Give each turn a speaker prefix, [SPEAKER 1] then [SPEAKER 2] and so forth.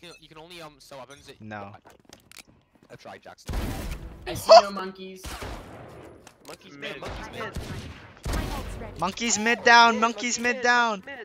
[SPEAKER 1] You can, you can only um sell weapons. That
[SPEAKER 2] No.
[SPEAKER 1] I tried Jackson.
[SPEAKER 3] I see no monkeys.
[SPEAKER 1] Monkeys
[SPEAKER 4] Mid.
[SPEAKER 1] Monkeys mid.
[SPEAKER 2] Monkeys mid down. Monkeys mid down.
[SPEAKER 4] Mid.